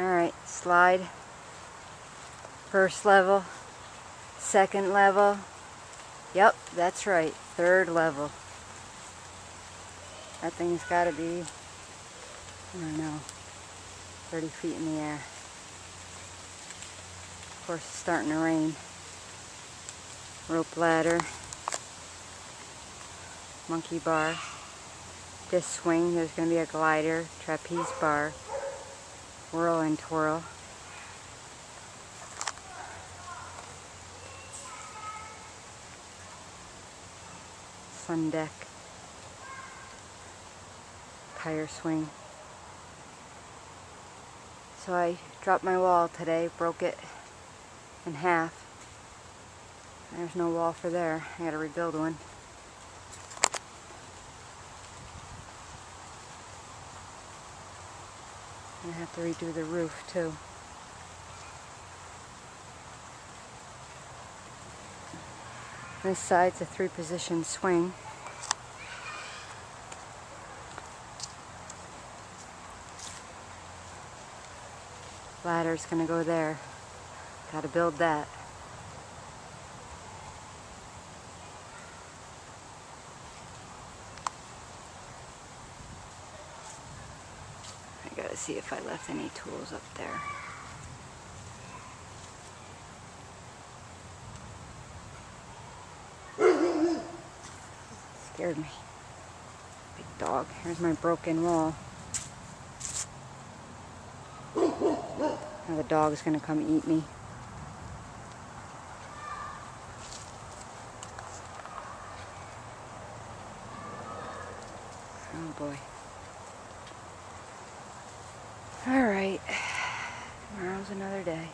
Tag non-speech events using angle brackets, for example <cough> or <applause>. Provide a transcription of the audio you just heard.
Alright, slide. First level. Second level. Yep, that's right. Third level. That thing's got to be, I don't know, 30 feet in the air. Of course, it's starting to rain. Rope ladder. Monkey bar. This swing, there's going to be a glider, trapeze bar, whirl and twirl. Sun deck. Tire swing. So I dropped my wall today, broke it in half. There's no wall for there. I gotta rebuild one. I have to redo the roof too. This side's a three position swing. Ladder's gonna go there. Gotta build that. I gotta see if I left any tools up there. <coughs> Scared me. Big dog. Here's my broken wall. Now the dog's gonna come eat me. Oh boy. Alright. <sighs> Tomorrow's another day.